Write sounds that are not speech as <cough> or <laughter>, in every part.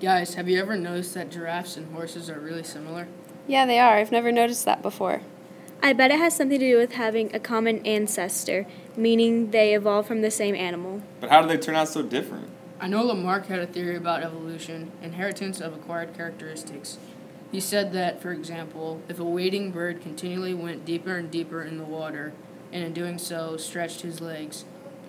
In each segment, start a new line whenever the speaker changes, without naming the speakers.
Guys, have you ever noticed that giraffes and horses are really similar?
Yeah, they are. I've never noticed that before.
I bet it has something to do with having a common ancestor, meaning they evolved from the same animal.
But how do they turn out so different?
I know Lamarck had a theory about evolution, inheritance of acquired characteristics. He said that, for example, if a wading bird continually went deeper and deeper in the water, and in doing so stretched his legs,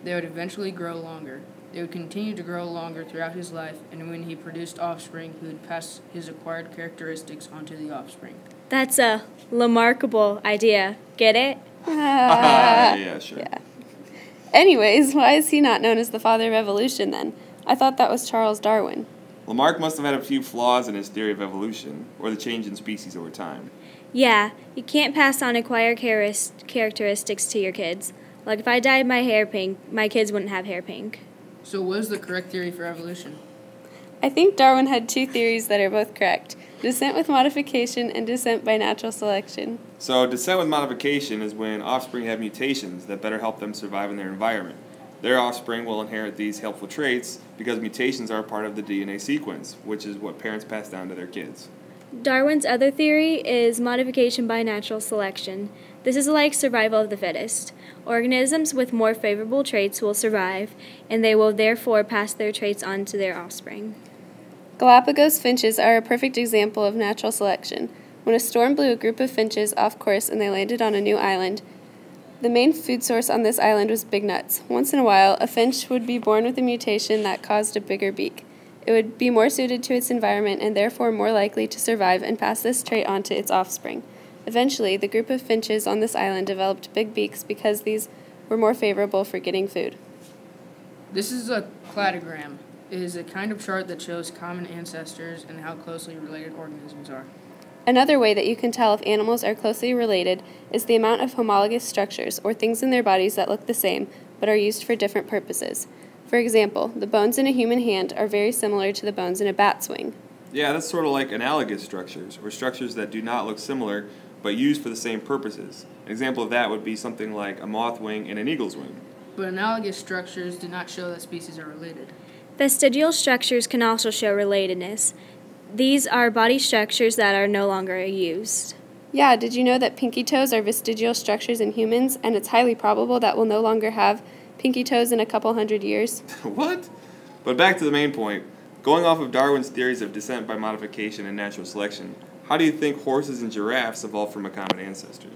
they would eventually grow longer. They would continue to grow longer throughout his life, and when he produced offspring, he would pass his acquired characteristics onto the offspring.
That's a remarkable idea. Get it? <laughs>
yeah, sure.
Yeah. Anyways, why is he not known as the father of evolution then? I thought that was Charles Darwin.
Lamarck must have had a few flaws in his theory of evolution, or the change in species over time.
Yeah, you can't pass on acquired charis- characteristics to your kids. Like if I dyed my hair pink, my kids wouldn't have hair pink.
So, what is the correct theory for evolution?
I think Darwin had two theories that are both correct descent with modification and descent by natural selection.
So, descent with modification is when offspring have mutations that better help them survive in their environment. Their offspring will inherit these helpful traits because mutations are part of the DNA sequence, which is what parents pass down to their kids.
Darwin's other theory is modification by natural selection. This is like survival of the fittest. Organisms with more favorable traits will survive, and they will therefore pass their traits on to their offspring.
Galapagos finches are a perfect example of natural selection. When a storm blew a group of finches off course and they landed on a new island, the main food source on this island was big nuts. Once in a while, a finch would be born with a mutation that caused a bigger beak. It would be more suited to its environment and therefore more likely to survive and pass this trait on to its offspring. Eventually, the group of finches on this island developed big beaks because these were more favorable for getting food.
This is a cladogram. It is a kind of chart that shows common ancestors and how closely related organisms are.
Another way that you can tell if animals are closely related is the amount of homologous structures, or things in their bodies that look the same but are used for different purposes. For example, the bones in a human hand are very similar to the bones in a bat's wing.
Yeah, that's sort of like analogous structures, or structures that do not look similar but used for the same purposes. An example of that would be something like a moth wing and an eagle's wing.
But analogous structures do not show that species are related.
Vestigial structures can also show relatedness. These are body structures that are no longer used.
Yeah, did you know that pinky toes are vestigial structures in humans, and it's highly probable that we'll no longer have pinky toes in a couple hundred years? <laughs>
what? But back to the main point. Going off of Darwin's theories of descent by modification and natural selection, how do you think horses and giraffes evolved from a common ancestor?